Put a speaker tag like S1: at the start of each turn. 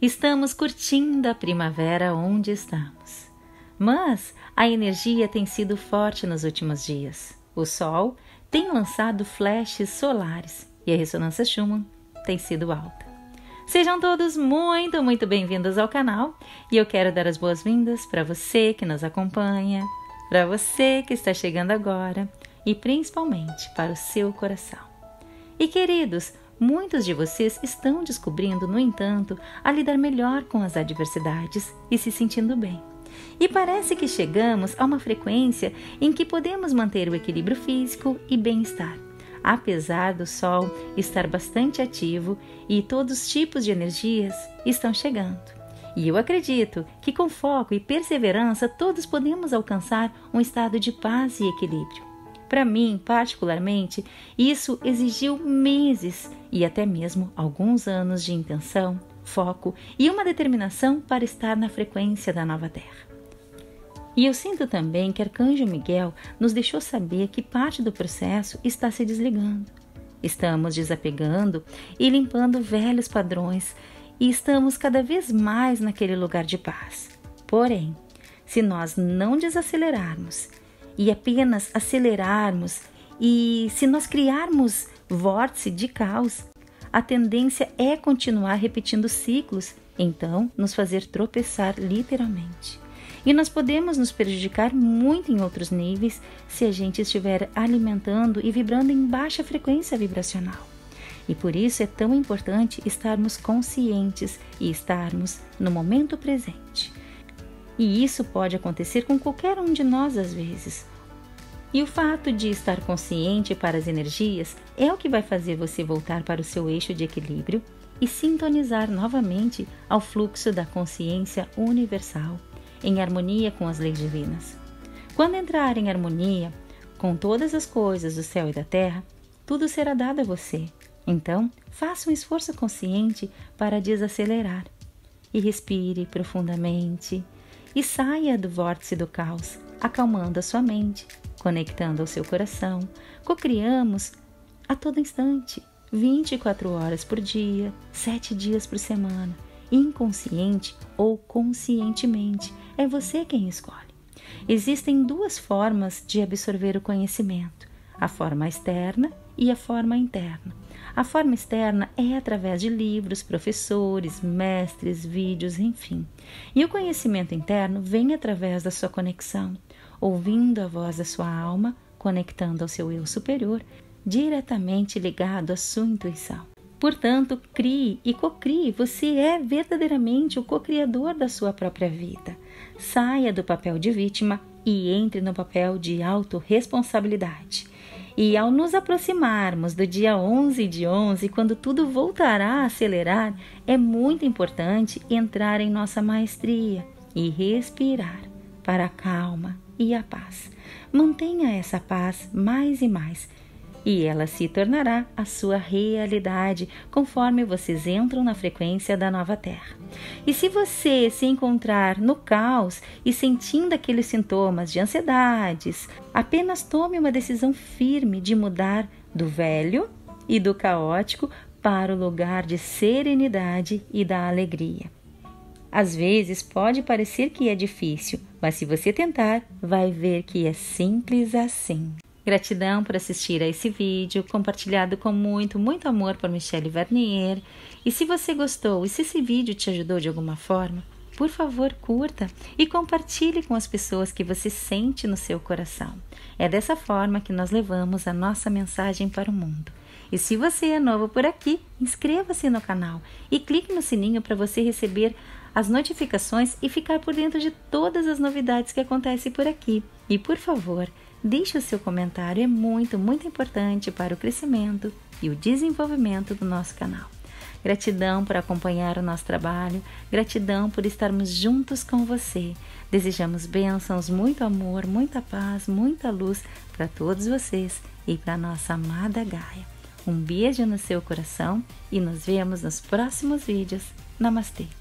S1: Estamos curtindo a primavera onde estamos. Mas a energia tem sido forte nos últimos dias. O Sol tem lançado flashes solares e a ressonância Schumann tem sido alta. Sejam todos muito, muito bem-vindos ao canal e eu quero dar as boas-vindas para você que nos acompanha, para você que está chegando agora e principalmente para o seu coração. E queridos, Muitos de vocês estão descobrindo, no entanto, a lidar melhor com as adversidades e se sentindo bem. E parece que chegamos a uma frequência em que podemos manter o equilíbrio físico e bem-estar, apesar do Sol estar bastante ativo e todos os tipos de energias estão chegando. E eu acredito que com foco e perseverança todos podemos alcançar um estado de paz e equilíbrio. Para mim, particularmente, isso exigiu meses e até mesmo alguns anos de intenção, foco e uma determinação para estar na frequência da nova Terra. E eu sinto também que Arcanjo Miguel nos deixou saber que parte do processo está se desligando. Estamos desapegando e limpando velhos padrões e estamos cada vez mais naquele lugar de paz. Porém, se nós não desacelerarmos e apenas acelerarmos e se nós criarmos vórtice de caos, a tendência é continuar repetindo ciclos, então nos fazer tropeçar literalmente. E nós podemos nos prejudicar muito em outros níveis se a gente estiver alimentando e vibrando em baixa frequência vibracional. E por isso é tão importante estarmos conscientes e estarmos no momento presente. E isso pode acontecer com qualquer um de nós às vezes, e o fato de estar consciente para as energias é o que vai fazer você voltar para o seu eixo de equilíbrio e sintonizar novamente ao fluxo da consciência universal, em harmonia com as leis divinas. Quando entrar em harmonia com todas as coisas do céu e da terra, tudo será dado a você. Então, faça um esforço consciente para desacelerar e respire profundamente e saia do vórtice do caos, acalmando a sua mente conectando ao seu coração, cocriamos a todo instante, 24 horas por dia, 7 dias por semana, inconsciente ou conscientemente. É você quem escolhe. Existem duas formas de absorver o conhecimento: a forma externa e a forma interna. A forma externa é através de livros, professores, mestres, vídeos, enfim. E o conhecimento interno vem através da sua conexão ouvindo a voz da sua alma, conectando ao seu eu superior, diretamente ligado à sua intuição. Portanto, crie e cocrie, você é verdadeiramente o co-criador da sua própria vida. Saia do papel de vítima e entre no papel de autorresponsabilidade. E ao nos aproximarmos do dia 11 de 11, quando tudo voltará a acelerar, é muito importante entrar em nossa maestria e respirar para a calma, e a paz. Mantenha essa paz mais e mais, e ela se tornará a sua realidade conforme vocês entram na frequência da nova Terra. E se você se encontrar no caos e sentindo aqueles sintomas de ansiedades, apenas tome uma decisão firme de mudar do velho e do caótico para o lugar de serenidade e da alegria. Às vezes pode parecer que é difícil, mas se você tentar, vai ver que é simples assim. Gratidão por assistir a esse vídeo, compartilhado com muito, muito amor por Michelle Vernier. E se você gostou e se esse vídeo te ajudou de alguma forma, por favor, curta e compartilhe com as pessoas que você sente no seu coração. É dessa forma que nós levamos a nossa mensagem para o mundo. E se você é novo por aqui, inscreva-se no canal e clique no sininho para você receber as notificações e ficar por dentro de todas as novidades que acontecem por aqui. E por favor, deixe o seu comentário, é muito, muito importante para o crescimento e o desenvolvimento do nosso canal. Gratidão por acompanhar o nosso trabalho, gratidão por estarmos juntos com você. Desejamos bênçãos, muito amor, muita paz, muita luz para todos vocês e para nossa amada Gaia. Um beijo no seu coração e nos vemos nos próximos vídeos. Namastê!